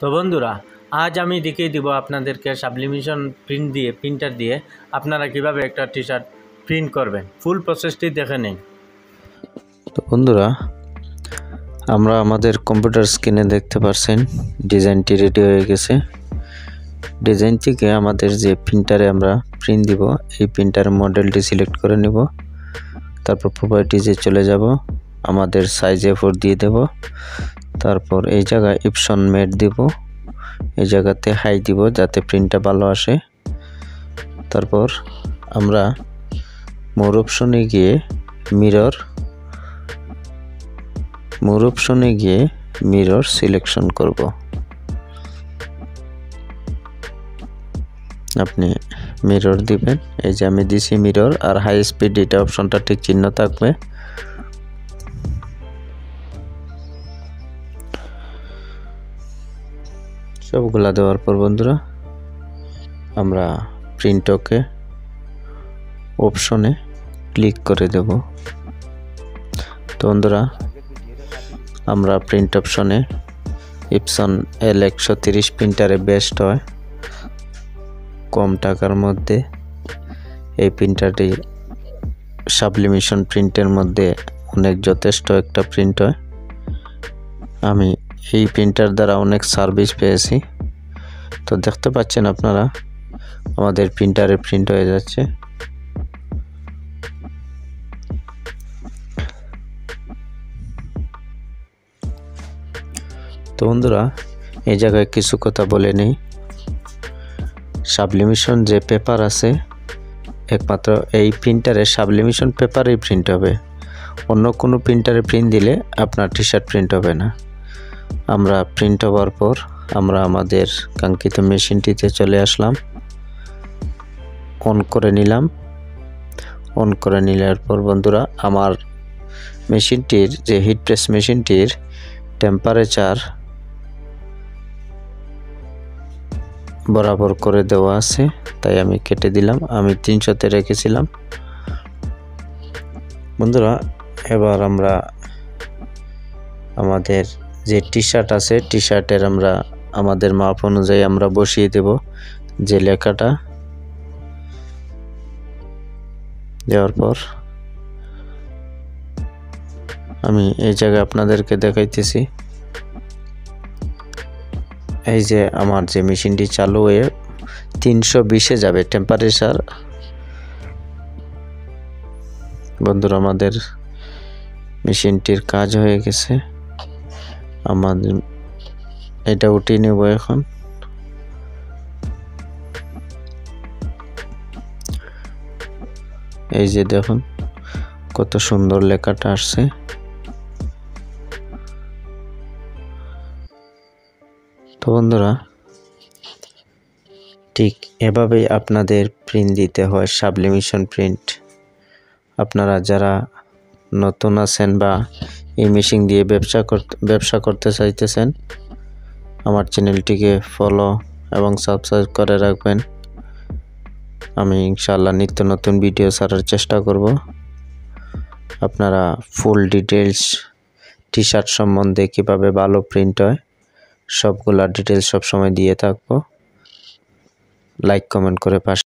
তো বন্ধুরা, আজ আমি দেখিয়ে দিব আপনাদেরকে সাবলিমিশন প্রিন্ট দিয়ে, প্রিন্টার দিয়ে আপনারা কীভাবে একটা টি শার্ট প্রিন্ট করবেন। ফুল প্রসেসটি দেখে নিন। তো বন্ধুরা, আমরা আমাদের কম্পিউটার স্ক্রিনে দেখতে পারছেন ডিজাইনটি রেডি হয়ে গেছে। ডিজাইনটিকে আমাদের যে প্রিন্টারে আমরা প্রিন্ট দিব, এই প্রিন্টার মডেলটি সিলেক্ট করে নিব। তারপর প্রপার্টিজে চলে যাব, আমাদের সাইজে ফোর দিয়ে দেব। তারপর এই জায়গায় ইপশন মেট দিব। এই জায়গাতে হাই দিব যাতে প্রিন্টটা ভালো আসে। তারপর আমরা মোর অপশনে গিয়ে মিরর, মোর অপশনে গিয়ে মিরর সিলেকশন করব। আপনি মিরর দিবেন। এই যে আমি দিছি মিরর আর হাই স্পিড, এটা অপশনটা ঠিক চিহ্ন থাকবে। সবগুলা দেওয়ার পর বন্ধুরা, আমরা প্রিন্টকে অপশনে ক্লিক করে দেব। তো বন্ধুরা, আমরা প্রিন্ট অপশনে ইপসন এল একশো তিরিশ প্রিন্টারে বেস্ট হয়। কম টাকার মধ্যে এই প্রিন্টারটি সাবলিমিশন প্রিন্টের মধ্যে অনেক যথেষ্ট একটা প্রিন্ট হয়। আমি এই প্রিন্টার দ্বারা অনেক সার্ভিস পেয়েছি। তো দেখতে পাচ্ছেন আপনারা, আমাদের প্রিন্টারে প্রিন্ট হয়ে যাচ্ছে। তো বন্ধুরা, এই জায়গায় কিছু কথা বলে নেই। সাবলিমিশন যে পেপার আছে, একমাত্র এই প্রিন্টারে সাবলিমিশন পেপারেই প্রিন্ট হবে। অন্য কোনো প্রিন্টারে প্রিন্ট দিলে আপনার টি শার্ট প্রিন্ট হবে না। আমরা প্রিন্ট হওয়ার পর আমরা আমাদের কাঙ্ক্ষিত মেশিনটিতে চলে আসলাম। অন করে নিলাম। অন করে নিলার পর বন্ধুরা, আমার মেশিনটির যে হিট প্রেস মেশিনটির টেম্পারেচার বরাবর করে দেওয়া আছে, তাই আমি কেটে দিলাম। আমি তিনশোতে রেখেছিলাম। বন্ধুরা, এবার আমরা আমাদের যে টি শার্ট আছে টি শার্টের আমরা, আমাদের মাপ অনুযায়ী আমরা বসিয়ে দেব যে লেখাটা। দেওয়ার পর আমি এই জায়গায় আপনাদেরকে দেখাইতেছি। এই যে আমার যে মেশিনটি চালু হয়ে তিনশো বিশে যাবে টেম্পারেচার বন্ধুরা, আমাদের মেশিনটির কাজ হয়ে গেছে। আমাদের এটা উঠিয়ে নেব এখন। এই যে দেখুন, কত সুন্দর লেখাটা আসছে। তো বন্ধুরা, ঠিক এভাবেই আপনাদের প্রিন্ট দিতে হয় সাবলিমিশন প্রিন্ট আপনারা যারা নতুন আছেন বা এই মেশিন দিয়ে ব্যবসা করতে ব্যবসা করতে চাইতেছেন, আমার চ্যানেলটিকে ফলো এবং সাবস্ক্রাইব করে রাখবেন। আমি ইনশাল্লাহ নিত্য নতুন ভিডিও ছাড়ার চেষ্টা করব। আপনারা ফুল ডিটেলস টি শার্ট সম্বন্ধে কীভাবে ভালো প্রিন্ট হয়, সবগুলা ডিটেলস সবসময় দিয়ে থাকব। লাইক কমেন্ট করে পাশে